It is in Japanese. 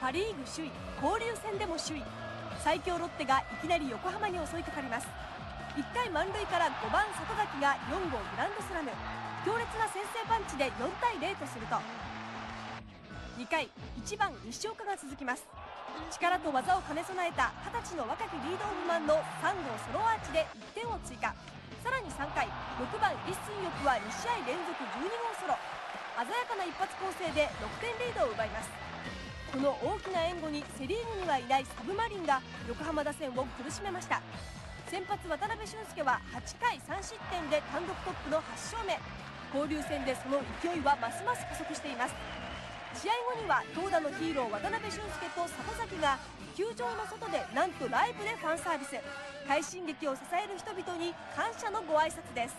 パ・リーグ首位交流戦でも首位。最強ロッテがいきなり横浜に襲いかかります。1回満塁から5番里崎が4号グランドスラム。強烈な先制パンチで4対0とすると。2回1番西岡が続きます。力と技を兼ね備えた20歳の若きリードオフマンの3号ソロアーチで1点を追加。さらに3回6番一寸翼は2試合連続12号ソロ。鮮やかな一発攻勢で6点リードを奪います。この大きな援護にセ・リーグにはいないサブマリンが横浜打線を苦しめました。先発渡辺俊介は8回3失点で単独トップの8勝目。交流戦でその勢いはますます加速しています。試合後には投打のヒーロー渡辺俊介と里崎が球場の外でなんとライブでファンサービス。快進撃を支える人々に感謝のご挨拶です。